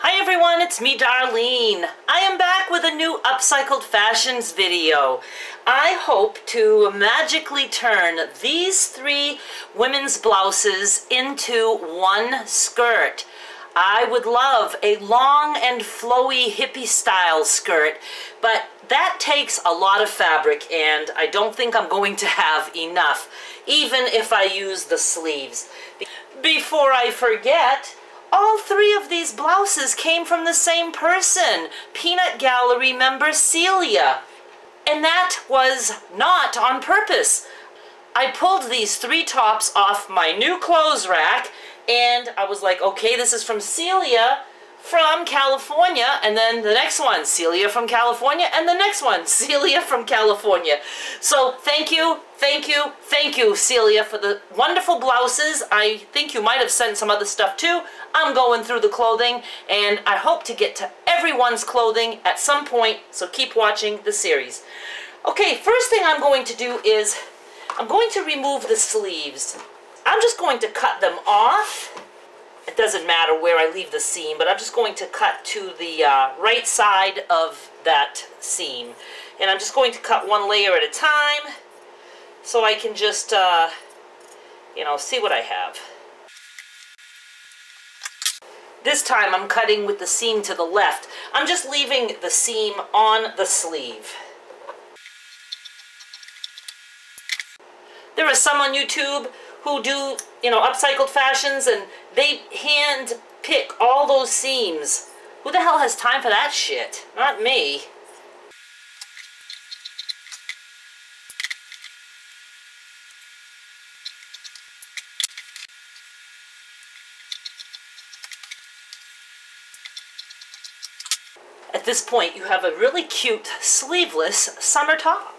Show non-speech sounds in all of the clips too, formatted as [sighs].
Hi everyone, it's me Darlene. I am back with a new Upcycled Fashions video. I hope to magically turn these three women's blouses into one skirt. I would love a long and flowy hippie style skirt, but that takes a lot of fabric and I don't think I'm going to have enough, even if I use the sleeves. Before I forget, all three of these blouses came from the same person, Peanut Gallery member Celia. And that was not on purpose. I pulled these three tops off my new clothes rack and I was like, okay, this is from Celia from California, and then the next one, Celia from California, and the next one, [laughs] Celia from California. So thank you, thank you, thank you, Celia, for the wonderful blouses. I think you might have sent some other stuff too. I'm going through the clothing, and I hope to get to everyone's clothing at some point, so keep watching the series. Okay, first thing I'm going to do is I'm going to remove the sleeves. I'm just going to cut them off it doesn't matter where I leave the seam, but I'm just going to cut to the uh, right side of that seam. And I'm just going to cut one layer at a time so I can just, uh, you know, see what I have. This time I'm cutting with the seam to the left. I'm just leaving the seam on the sleeve. There are some on YouTube who do, you know, upcycled fashions and they hand pick all those seams. Who the hell has time for that shit? Not me. At this point, you have a really cute sleeveless summer top.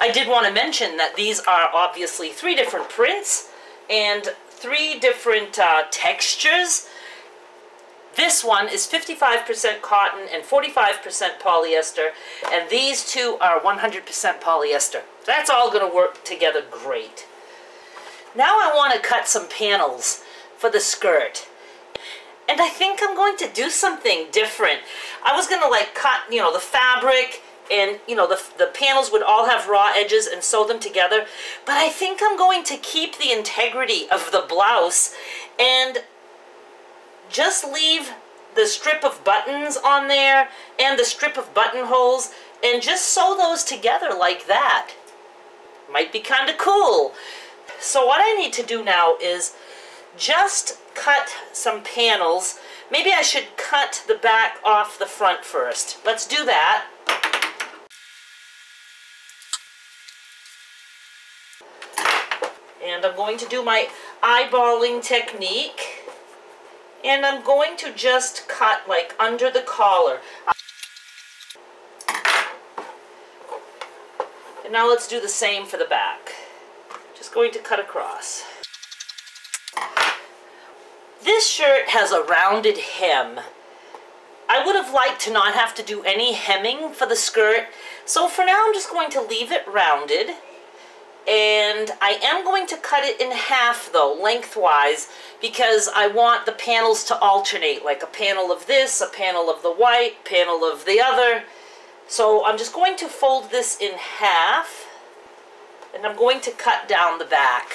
I did want to mention that these are obviously three different prints and three different uh, textures. This one is 55% cotton and 45% polyester, and these two are 100% polyester. That's all going to work together great. Now I want to cut some panels for the skirt. And I think I'm going to do something different. I was going to like cut, you know, the fabric and you know the, the panels would all have raw edges and sew them together. But I think I'm going to keep the integrity of the blouse and just leave the strip of buttons on there and the strip of buttonholes and just sew those together like that. Might be kind of cool. So what I need to do now is just cut some panels. Maybe I should cut the back off the front first. Let's do that And I'm going to do my eyeballing technique. And I'm going to just cut like under the collar. And now let's do the same for the back. Just going to cut across. This shirt has a rounded hem. I would have liked to not have to do any hemming for the skirt, so for now I'm just going to leave it rounded. And I am going to cut it in half though, lengthwise, because I want the panels to alternate, like a panel of this, a panel of the white, panel of the other. So I'm just going to fold this in half, and I'm going to cut down the back.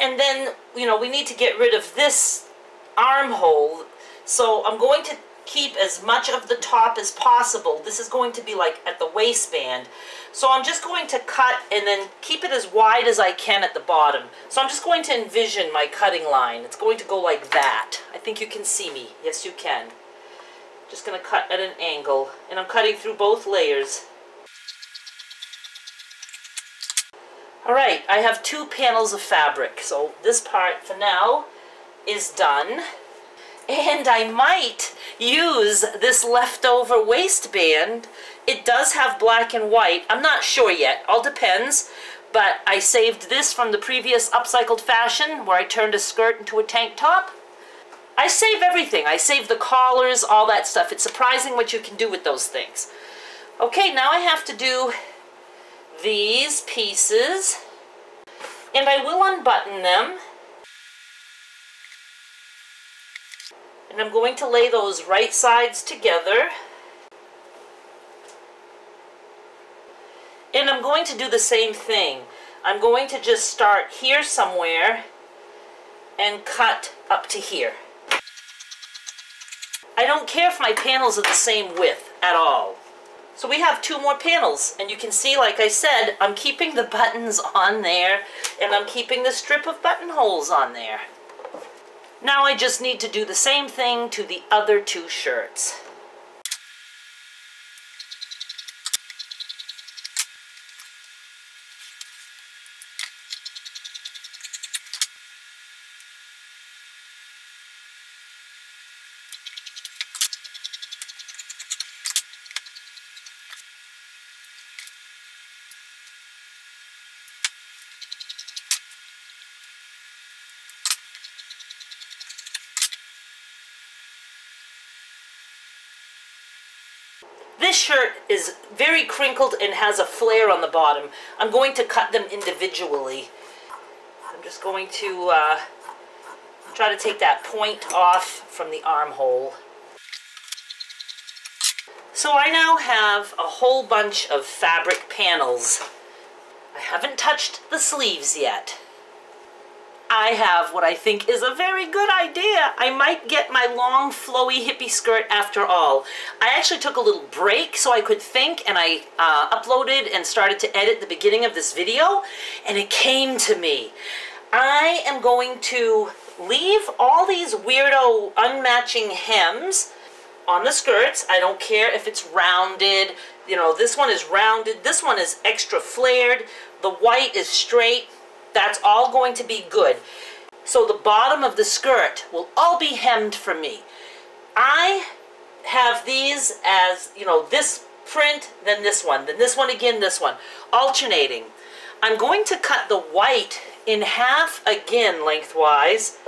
And then, you know, we need to get rid of this armhole. So I'm going to keep as much of the top as possible. This is going to be like at the waistband. So I'm just going to cut and then keep it as wide as I can at the bottom. So I'm just going to envision my cutting line. It's going to go like that. I think you can see me. Yes, you can. Just going to cut at an angle. And I'm cutting through both layers. Alright, I have two panels of fabric. So this part for now is done. And I might use this leftover waistband. It does have black and white. I'm not sure yet. All depends. But I saved this from the previous upcycled fashion where I turned a skirt into a tank top. I save everything. I save the collars, all that stuff. It's surprising what you can do with those things. Okay, now I have to do these pieces. And I will unbutton them. And I'm going to lay those right sides together. And I'm going to do the same thing. I'm going to just start here somewhere and cut up to here. I don't care if my panels are the same width at all. So we have two more panels and you can see like I said I'm keeping the [laughs] buttons on there and I'm keeping the strip of buttonholes on there. Now I just need to do the same thing to the other two shirts. This shirt is very crinkled and has a flare on the bottom. I'm going to cut them individually. I'm just going to uh, try to take that point off from the armhole. So I now have a whole bunch of fabric panels. I haven't touched the sleeves yet. I have what I think is a very good idea. I might get my long flowy hippie skirt after all. I actually took a little break so I could think and I uh, uploaded and started to edit the beginning of this video and it came to me. I am going to leave all these weirdo unmatching hems on the skirts. I don't care if it's rounded. You know, this one is rounded. This one is extra flared. The white is straight that's all going to be good. So the bottom of the skirt will all be hemmed for me. I have these as, you know, this print, then this one, then this one again, this one, alternating. I'm going to cut the white in half again lengthwise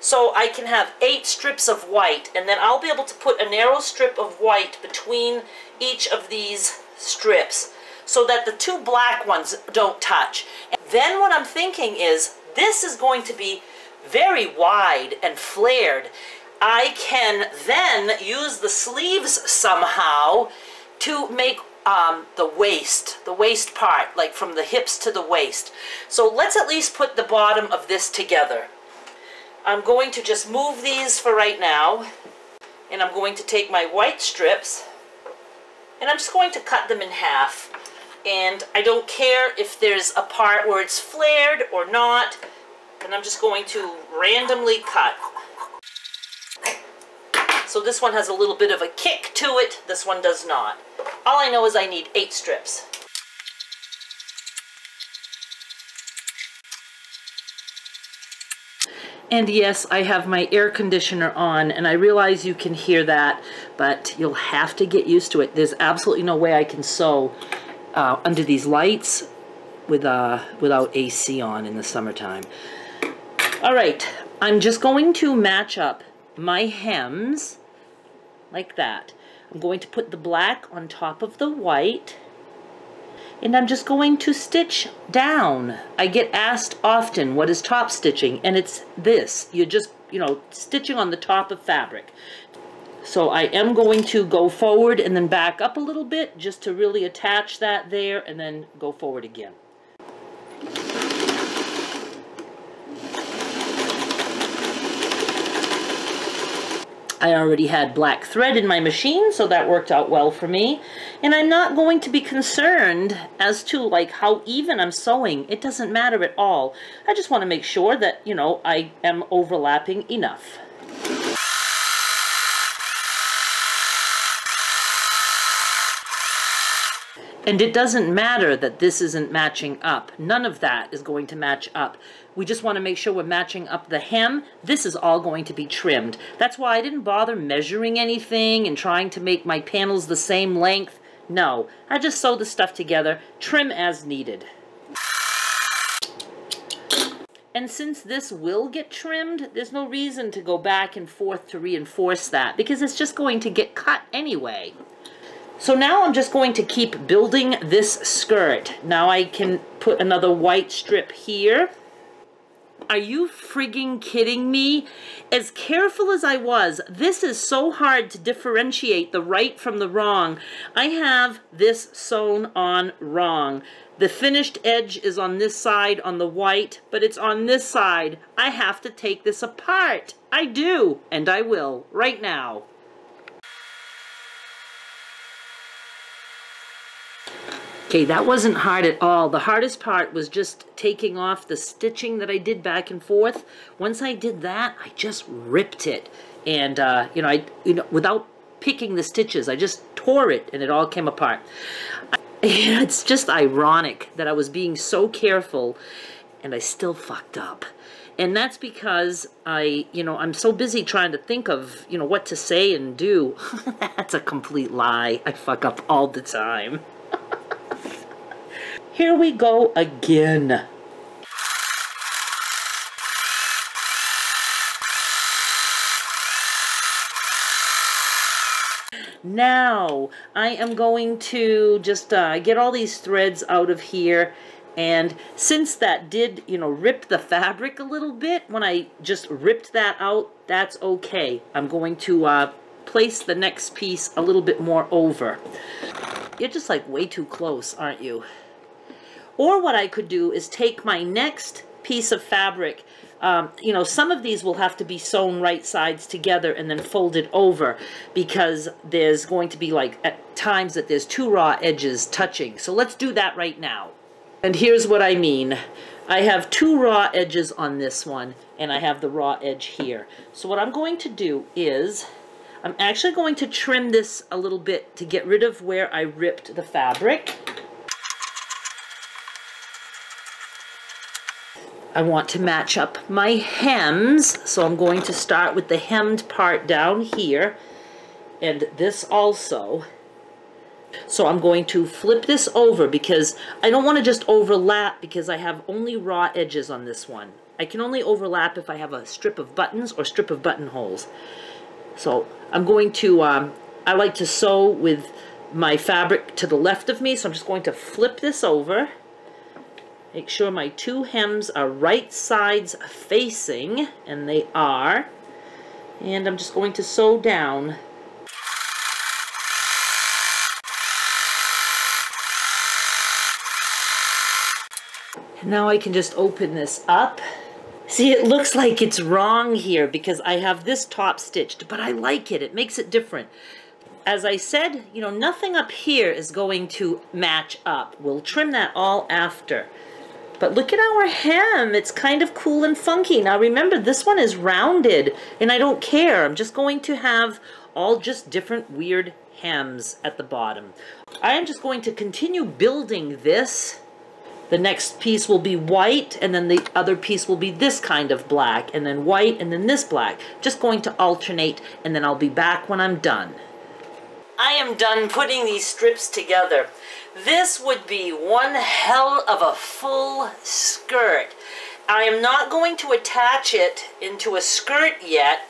so I can have eight strips of white and then I'll be able to put a narrow strip of white between each of these strips so that the two black ones don't touch. Then what I'm thinking is this is going to be very wide and flared. I can then use the sleeves somehow to make um, the waist, the waist part, like from the hips to the waist. So let's at least put the bottom of this together. I'm going to just move these for right now. And I'm going to take my white strips and I'm just going to cut them in half and I don't care if there's a part where it's flared or not and I'm just going to randomly cut. So this one has a little bit of a kick to it this one does not. All I know is I need eight strips. And yes, I have my air conditioner on, and I realize you can hear that, but you'll have to get used to it. There's absolutely no way I can sew uh, under these lights with uh, without AC on in the summertime. All right, I'm just going to match up my hems like that. I'm going to put the black on top of the white and I'm just going to stitch down. I get asked often what is top stitching and it's this. You're just, you know, stitching on the top of fabric. So I am going to go forward and then back up a little bit just to really attach that there and then go forward again. I already had black thread in my machine, so that worked out well for me. And I'm not going to be concerned as to like how even I'm sewing. It doesn't matter at all. I just want to make sure that, you know, I am overlapping enough. And it doesn't matter that this isn't matching up. None of that is going to match up. We just want to make sure we're matching up the hem. This is all going to be trimmed. That's why I didn't bother measuring anything and trying to make my panels the same length. No, I just sew the stuff together, trim as needed. And since this will get trimmed, there's no reason to go back and forth to reinforce that because it's just going to get cut anyway. So now I'm just going to keep building this skirt. Now I can put another white strip here. Are you frigging kidding me? As careful as I was, this is so hard to differentiate the right from the wrong. I have this sewn on wrong. The finished edge is on this side on the white, but it's on this side. I have to take this apart. I do, and I will, right now. Okay, that wasn't hard at all. The hardest part was just taking off the stitching that I did back and forth. Once I did that, I just ripped it. And, uh, you know, I, you know, without picking the stitches, I just tore it and it all came apart. [laughs] it's just ironic that I was being so careful and I still fucked up. And that's because I, you know, I'm so busy trying to think of, you know, what to say and do. [laughs] that's a complete lie. I fuck up all the time. Here we go again. Now, I am going to just uh, get all these threads out of here. And since that did, you know, rip the fabric a little bit, when I just ripped that out, that's okay. I'm going to uh, place the next piece a little bit more over. You're just like way too close, aren't you? Or what I could do is take my next piece of fabric um, you know, some of these will have to be sewn right sides together and then folded over because there's going to be like at times that there's two raw edges touching. So let's do that right now. And here's what I mean. I have two raw edges on this one and I have the raw edge here. So what I'm going to do is I'm actually going to trim this a little bit to get rid of where I ripped the fabric. I want to match up my hems, so I'm going to start with the hemmed part down here, and this also. So I'm going to flip this over because I don't want to just overlap because I have only raw edges on this one. I can only overlap if I have a strip of buttons or strip of buttonholes. So I'm going to, um, I like to sew with my fabric to the left of me, so I'm just going to flip this over. Make sure my two hems are right sides facing, and they are. And I'm just going to sew down. Now I can just open this up. See, it looks like it's wrong here because I have this top stitched, but I like it. It makes it different. As I said, you know, nothing up here is going to match up. We'll trim that all after. But look at our hem. It's kind of cool and funky. Now remember, this one is rounded, and I don't care. I'm just going to have all just different weird hems at the bottom. I am just going to continue building this. The next piece will be white, and then the other piece will be this kind of black, and then white, and then this black. Just going to alternate, and then I'll be back when I'm done. I am done putting these strips together. This would be one hell of a full skirt. I am not going to attach it into a skirt yet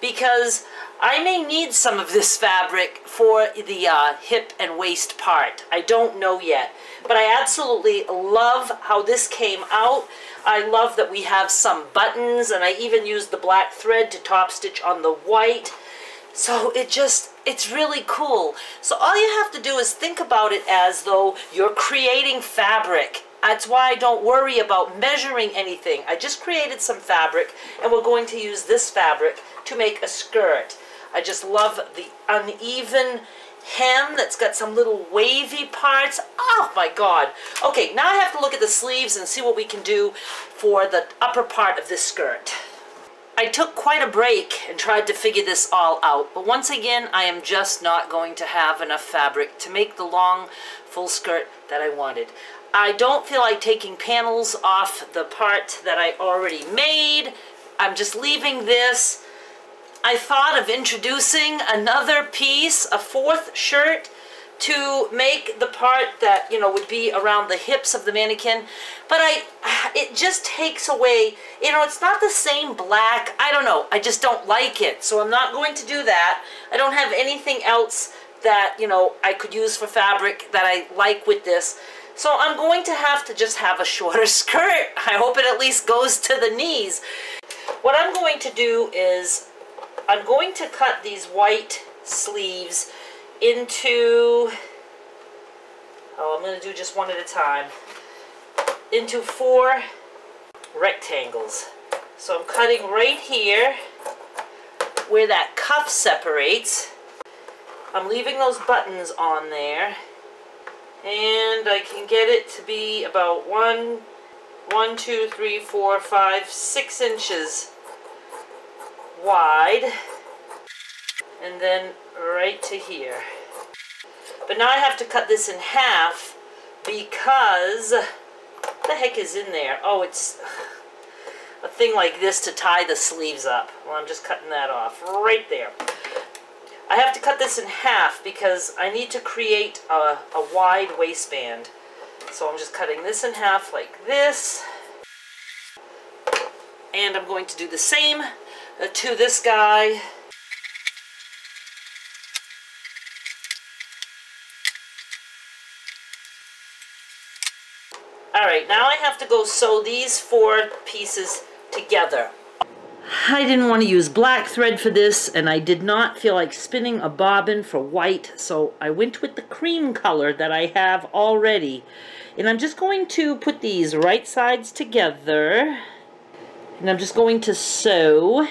because I may need some of this fabric for the uh, hip and waist part. I don't know yet. But I absolutely love how this came out. I love that we have some buttons and I even used the black thread to top stitch on the white. So it just, it's really cool. So all you have to do is think about it as though you're creating fabric. That's why I don't worry about measuring anything. I just created some fabric and we're going to use this fabric to make a skirt. I just love the uneven hem that's got some little wavy parts. Oh my god. Okay, now I have to look at the sleeves and see what we can do for the upper part of this skirt. I took quite a break and tried to figure this all out, but once again, I am just not going to have enough fabric to make the long full skirt that I wanted. I don't feel like taking panels off the part that I already made. I'm just leaving this. I thought of introducing another piece, a fourth shirt, to make the part that, you know, would be around the hips of the mannequin. But I, [sighs] it just takes away, you know, it's not the same black. I don't know. I just don't like it. So I'm not going to do that. I don't have anything else that, you know, I could use for fabric that I like with this. So I'm going to have to just have a [laughs] shorter skirt. I hope it at least goes to the knees. What I'm going to do is I'm going to cut these white sleeves into, oh, I'm going to do just one at a time, into four rectangles. So I'm cutting right here where that cuff separates. I'm leaving those buttons on there and I can get it to be about one, one, two, three, four, five, six inches wide and then right to here. But now I have to cut this in half because the heck is in there? Oh, it's a thing like this to tie the sleeves up. Well, I'm just cutting that off right there. I have to cut this in half because I need to create a, a wide waistband. So I'm just cutting this in half like this. And I'm going to do the same to this guy. Alright, now I have to go sew these four pieces together. I didn't want to use black thread for this, and I did not feel like spinning a bobbin for white, so I went with the cream color that I have already. And I'm just going to put these right sides together, and I'm just going to sew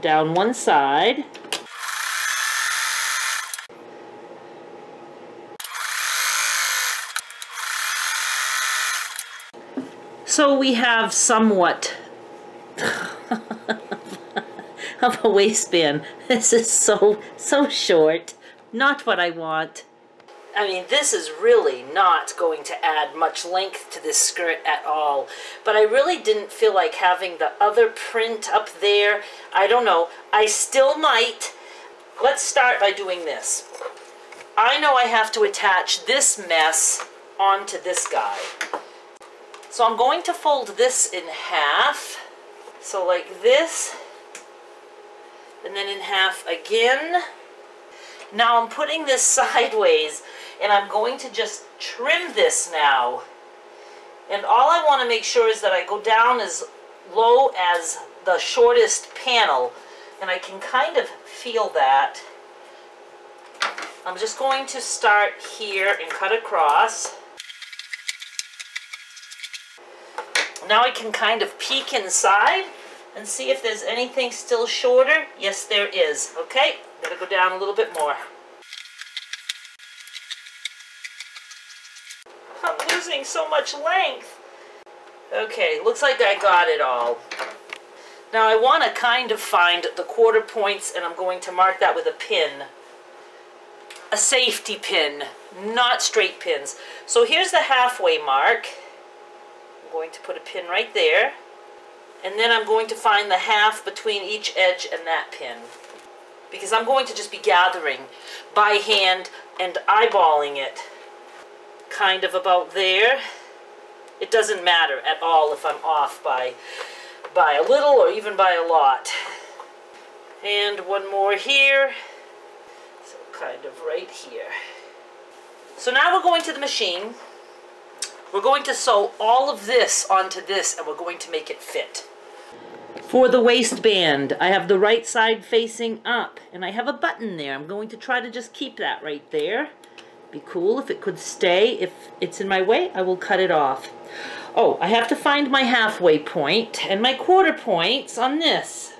down one side. So we have somewhat of a waistband. [laughs] This is so, so short. Not what I want. I mean, this is really not going to add much length to this skirt at all. But I really didn't feel like having the other print up there. I don't know. I still might. Let's start by doing this. I know I have to attach this mess onto this guy. So I'm going to fold this in half. So like this and then in half again. Now I'm putting this [laughs] sideways and I'm going to just trim this now. And all I want to make sure is that I go down as low as the shortest panel and I can kind of feel that. I'm just going to start here and cut across. Now I can kind of peek inside and see if there's anything still shorter. Yes, there is. Okay, gotta go down a little bit more. I'm losing so much length. Okay, looks like I got it all. Now I want to kind of find the quarter points and I'm going to mark that with a pin. A safety pin, not straight pins. So here's the halfway mark. Going to put a pin right there. And then I'm going to find the half between each edge and that pin. Because I'm going to just be gathering by hand and eyeballing it kind of about there. It doesn't matter at all if I'm off by by a little or even by a lot. And one more here. So kind of right here. So now we're going to the machine we're going to sew all of this onto this and we're going to make it fit for the waistband, I have the right side facing up, and I have a button there. I'm going to try to just keep that right there. Be cool if it could stay. If it's in my way, I will cut it off. Oh, I have to find my halfway point and my quarter points on this.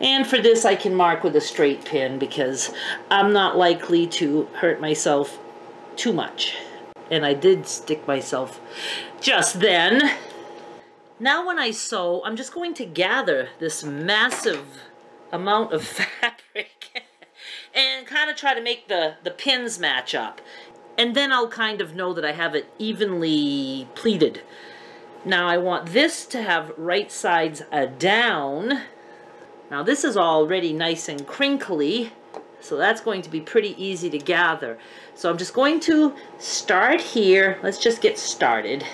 And for this, I can mark with a straight pin because I'm not likely to hurt myself too much. And I did stick myself just then. Now when I sew, I'm just going to gather this massive amount of [laughs] fabric and kind of try to make the, the pins match up. And then I'll kind of know that I have it evenly pleated. Now I want this to have right sides down. Now this is already nice and crinkly, so that's going to be pretty easy to gather. So I'm just going to start here. Let's just get started.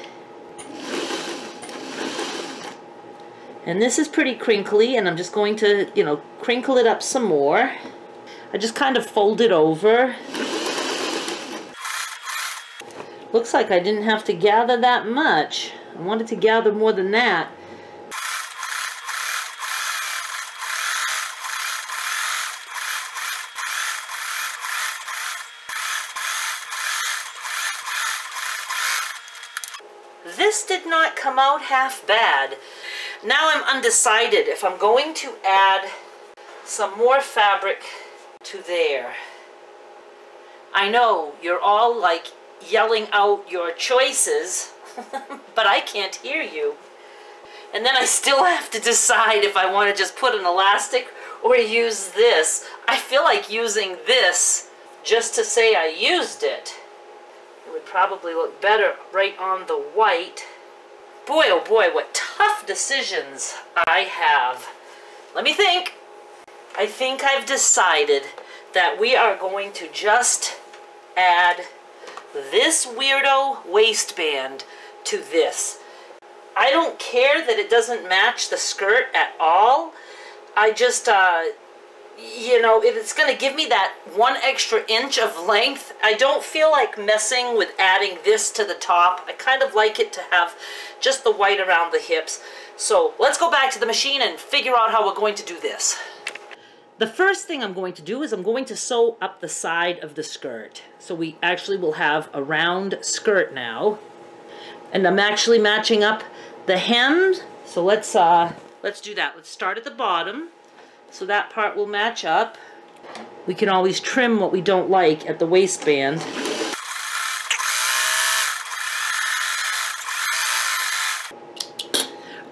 And this is pretty crinkly, and I'm just going to, you know, crinkle it up some more. I just kind of fold it over. Looks like I didn't have to gather that much. I wanted to gather more than that. This did not come out half bad. Now I'm undecided if I'm going to add some more fabric to there. I know you're all like yelling out your choices, [laughs] but I can't hear you. And then I still have to decide if I want to just put an elastic or use this. I feel like using this just to say I used it. It would probably look better right on the white. Boy, oh boy, what tough decisions I have. Let me think. I think I've decided that we are going to just add this weirdo waistband to this. I don't care that it doesn't match the skirt at all. I just, uh, you know, if it's going to give me that one extra inch of length, I don't feel like messing with adding this to the top. I kind of like it to have just the white around the hips. So let's go back to the machine and figure out how we're going to do this. The first thing I'm going to do is I'm going to sew up the side of the skirt. So we actually will have a round skirt now. And I'm actually matching up the hem. So let's, uh, let's do that. Let's start at the bottom. So that part will match up. We can always trim what we don't like at the waistband.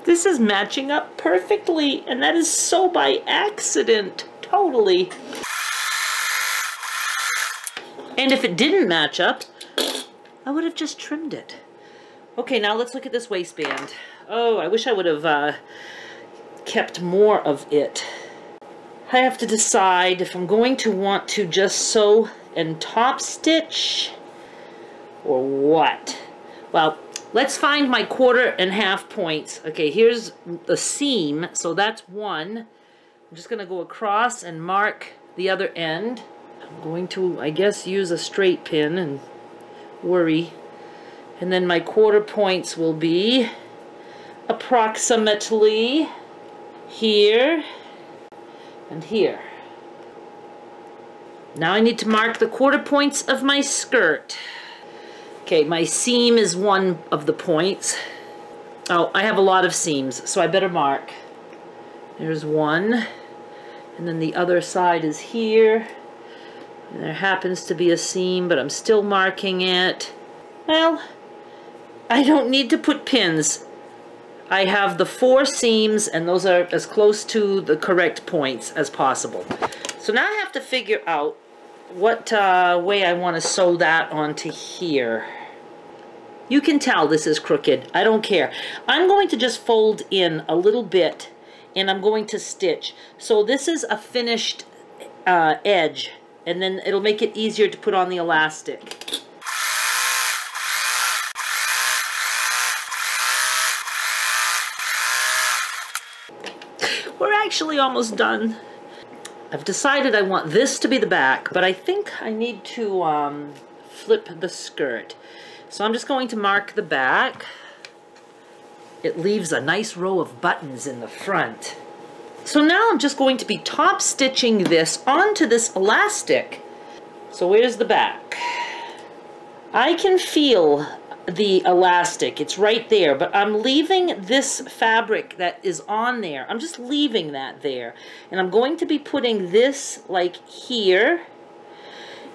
This is matching up perfectly, and that is so by accident. Totally. And if it didn't match up, I would have just trimmed it. Okay, now let's look at this waistband. Oh, I wish I would have uh, kept more of it. I have to decide if I'm going to want to just sew and top stitch or what. Well, let's find my quarter and half points. Okay, here's the seam, so that's one. I'm just going to go across and mark the other end. I'm going to, I guess, use a straight pin and worry. And then my quarter points will be approximately here and here. Now I need to mark the quarter points of my skirt. Okay, my seam is one of the points. Oh, I have a lot of seams, so I better mark. There's one. And then the other side is here. And there happens to be a seam, but I'm still marking it. Well, I don't need to put pins. I have the four seams, and those are as close to the correct points as possible. So now I have to figure out what uh, way I want to sew that onto here. You can tell this is crooked. I don't care. I'm going to just fold in a little bit and I'm going to stitch. So this is a finished uh, edge and then it'll make it easier to put on the elastic. We're actually almost done. I've decided I want this to be the back, but I think I need to um, flip the skirt. So I'm just going to mark the back it leaves a nice row of buttons in the front. So now I'm just going to be top stitching this onto this elastic. So where's the back? I can feel the elastic. It's right there, but I'm leaving this fabric that is on there. I'm just leaving that there. And I'm going to be putting this like here.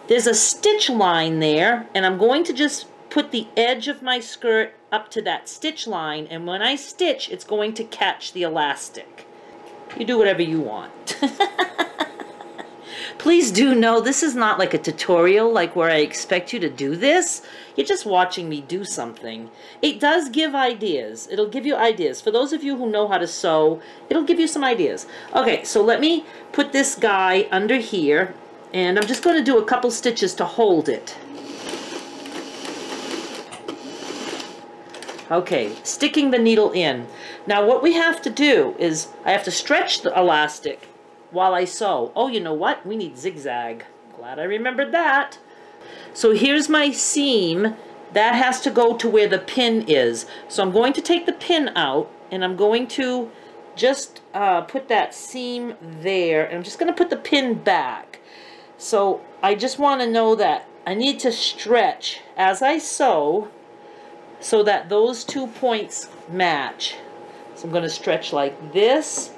There's a stitch line there, and I'm going to just put the edge of my skirt up to that stitch line and when I stitch it's going to catch the elastic. You do whatever you want. [laughs] Please do know this is not like a tutorial like where I expect you to do this. You're just watching me do something. It does give ideas. It'll give you ideas. For those of you who know how to sew, it'll give you some ideas. Okay, so let me put this guy under here and I'm just going to do a couple stitches to hold it. Okay, sticking the needle in. Now what we have to do is, I have to stretch the elastic while I sew. Oh, you know what? We need zigzag. Glad I remembered that. So here's my seam, that has to go to where the pin is. So I'm going to take the pin out and I'm going to just uh, put that seam there. And I'm just going to put the pin back. So I just want to know that I need to stretch as I sew so that those two points match. So I'm going to stretch like this.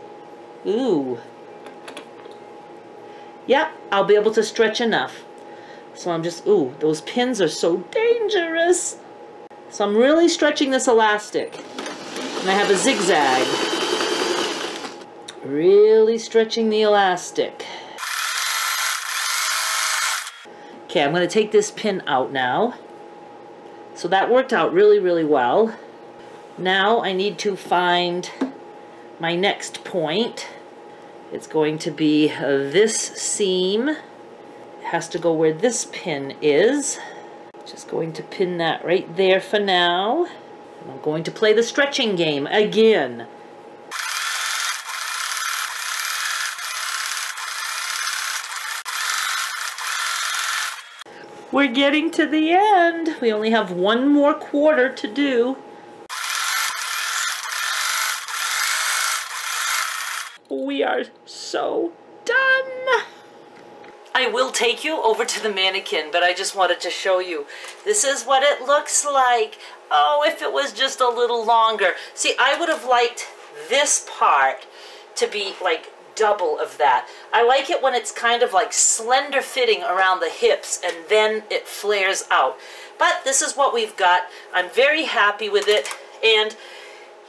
Ooh. Yep, I'll be able to stretch enough. So I'm just, ooh, those pins are so dangerous. So I'm really stretching this elastic. And I have a zigzag. Really stretching the elastic. Okay, I'm going to take this pin out now. So that worked out really, really well. Now I need to find my next point. It's going to be this seam. It has to go where this pin is. Just going to pin that right there for now. And I'm going to play the stretching game again. We're getting to the end. We only have one more quarter to do. We are so done. I will take you over to the mannequin, but I just wanted to show you. This is what it looks like. Oh, if it was just a little longer. See, I would have liked this part to be like double of that. I like it when it's kind of like slender fitting around the hips and then it flares out. But this is what we've got. I'm very happy with it. And,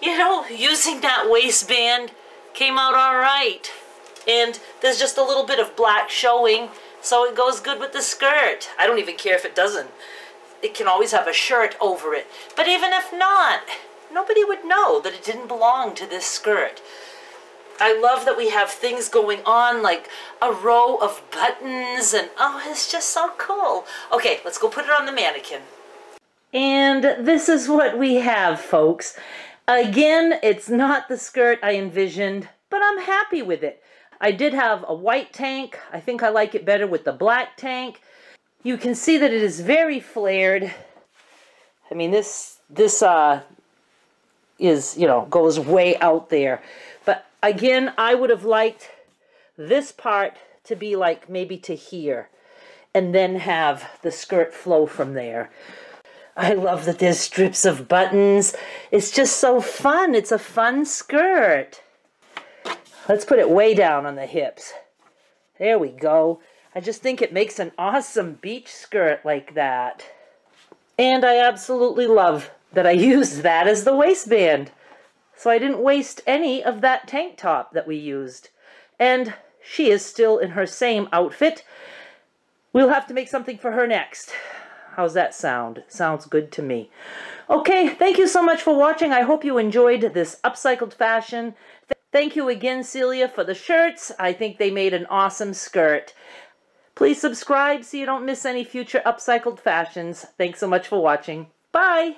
you know, using that waistband came out all right. And there's just a little bit of black showing, so it goes good with the skirt. I don't even care if it doesn't. It can always have a shirt over it. But even if not, nobody would know that it didn't belong to this skirt. I love that we have things going on like a row of buttons and oh, it's just so cool. Okay, let's go put it on the mannequin. And this is what we have, folks. Again, it's not the skirt I envisioned, but I'm happy with it. I did have a white tank. I think I like it better with the black tank. You can see that it is very flared. I mean, this, this uh, is, you know, goes way out there. But again, I would have liked this part to be like maybe to here and then have the skirt flow from there. I love that there's strips of buttons. It's just so fun. It's a fun skirt. Let's put it way down on the hips. There we go. I just think it makes an awesome beach skirt like that. And I absolutely love that I [laughs] used that as the waistband. So I didn't waste any of that tank top that we used. And she is still in her same outfit. We'll have to make something for her next. How's that sound? Sounds good to me. Okay, thank you so much for watching. I hope you enjoyed this upcycled fashion. Thank you again, Celia, for the shirts. I think they made an awesome skirt. Please subscribe so you don't miss any future upcycled fashions. Thanks so much for watching. Bye!